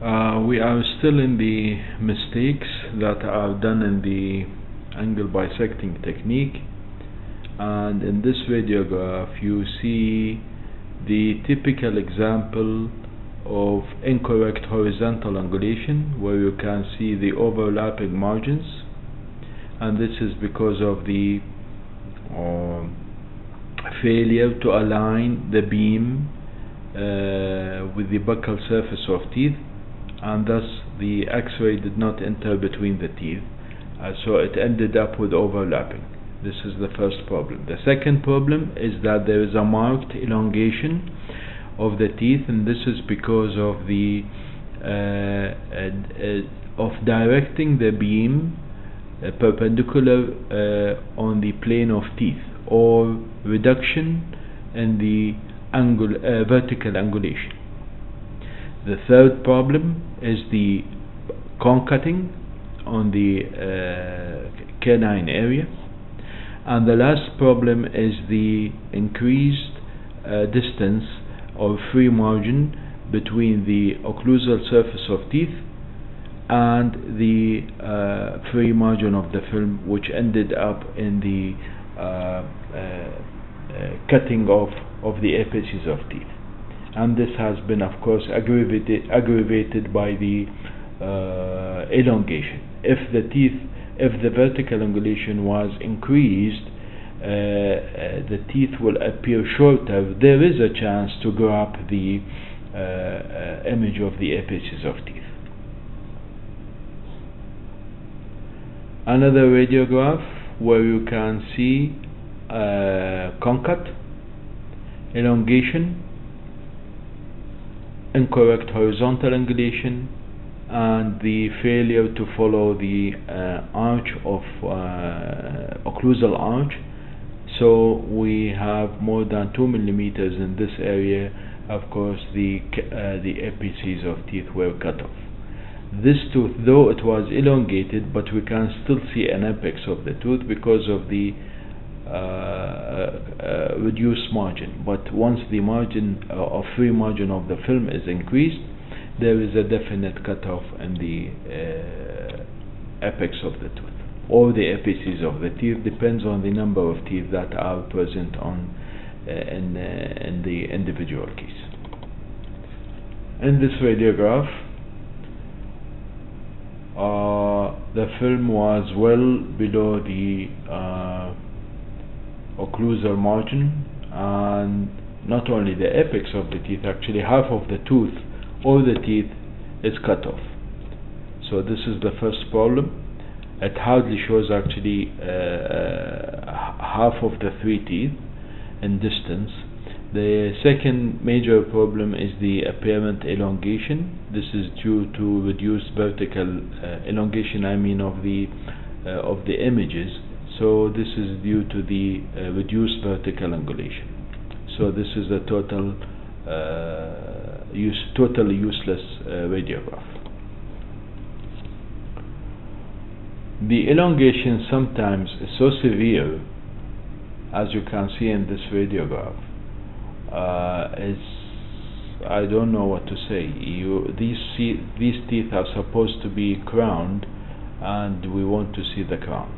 Uh, we are still in the mistakes that are done in the angle bisecting technique. And in this radiograph you see the typical example of incorrect horizontal angulation where you can see the overlapping margins. And this is because of the uh, failure to align the beam uh, with the buccal surface of teeth and thus the x-ray did not enter between the teeth uh, so it ended up with overlapping. This is the first problem. The second problem is that there is a marked elongation of the teeth and this is because of the uh, uh, of directing the beam uh, perpendicular uh, on the plane of teeth or reduction in the angul uh, vertical angulation the third problem is the cone cutting on the uh, canine area. And the last problem is the increased uh, distance or free margin between the occlusal surface of teeth and the uh, free margin of the film which ended up in the uh, uh, uh, cutting off of the apices of teeth and this has been of course aggravated, aggravated by the uh, elongation. If the teeth, if the vertical angulation was increased, uh, uh, the teeth will appear shorter. There is a chance to grab the uh, uh, image of the apices of teeth. Another radiograph where you can see cone cut, elongation, incorrect horizontal angulation and the failure to follow the uh, arch of uh, occlusal arch. So we have more than 2 millimeters in this area. Of course the uh, the apices of teeth were cut off. This tooth though it was elongated but we can still see an apex of the tooth because of the uh, reduced margin. But once the margin uh, or free margin of the film is increased there is a definite cutoff in the apex of the tooth or the apices of the teeth depends on the number of teeth that are present on in, in the individual case. In this radiograph uh, the film was well below the uh, occlusal margin and not only the apex of the teeth actually half of the tooth or the teeth is cut off. So this is the first problem. It hardly shows actually uh, uh, half of the three teeth in distance. The second major problem is the apparent elongation. This is due to reduced vertical uh, elongation I mean of the uh, of the images so this is due to the uh, reduced vertical angulation. So this is a total uh, use totally useless uh, radiograph. The elongation sometimes is so severe as you can see in this radiograph uh, is I don't know what to say. You these these teeth are supposed to be crowned and we want to see the crown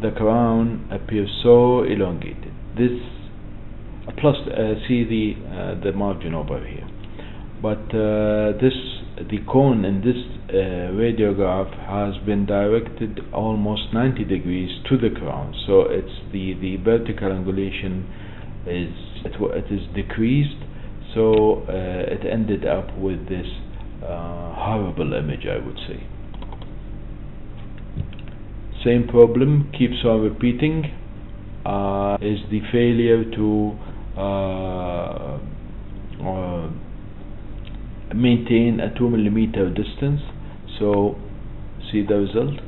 the crown appears so elongated. This plus uh, see the uh, the margin over here. But uh, this the cone in this uh, radiograph has been directed almost 90 degrees to the crown so it's the the vertical angulation is it, it is decreased. So it ended up with this horrible image I would say same problem keeps on repeating uh, is the failure to uh, uh, maintain a 2 millimeter distance. So see the result?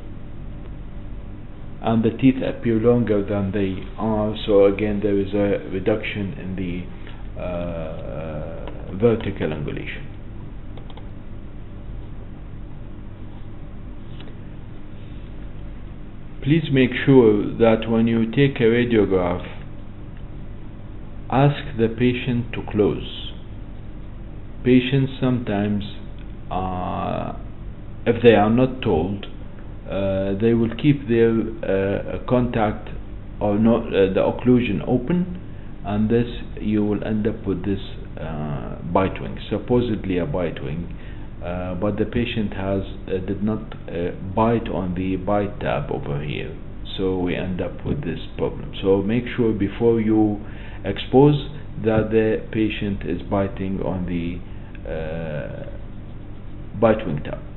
And the teeth appear longer than they are so again there is a reduction in the uh, vertical angulation please make sure that when you take a radiograph ask the patient to close. Patients sometimes uh, if they are not told uh, they will keep their uh, contact or not uh, the occlusion open and this you will end up with this uh, bite wing supposedly a bite wing uh, but the patient has uh, did not uh, bite on the bite tab over here. So we end up with this problem. So make sure before you expose that the patient is biting on the uh, bite wing tab